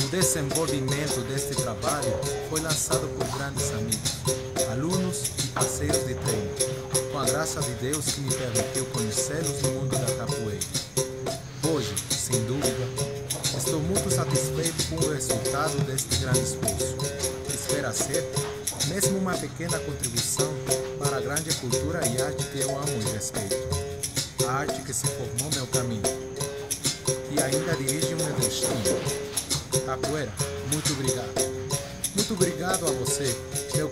O desenvolvimento deste trabalho foi lançado por grandes amigos, alunos e parceiros de treino, com a graça de Deus que me permitiu conhecê-los no mundo da capoeira. Hoje, sem dúvida, estou muito satisfeito com o resultado deste grande esforço. Espera ser mesmo uma pequena contribuição grande cultura e arte que eu amo e respeito. A arte que se formou meu caminho e ainda dirige o meu destino. Capoeira, muito obrigado. Muito obrigado a você, meu